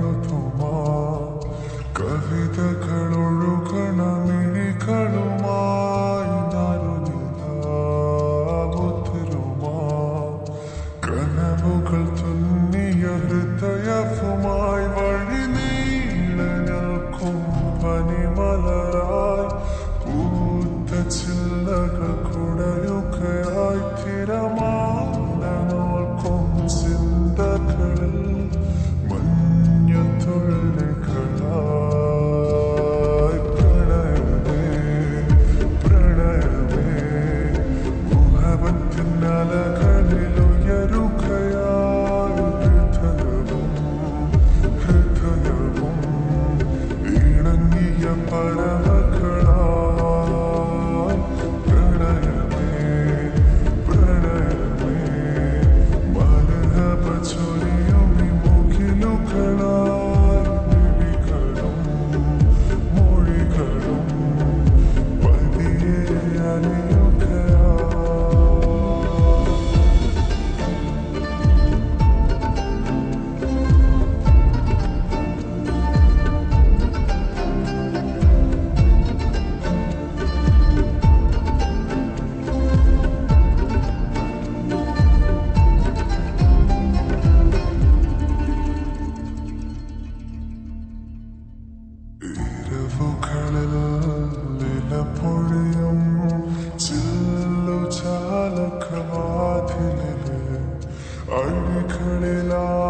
लितुमा कलु yanıma pilini Aynı köleler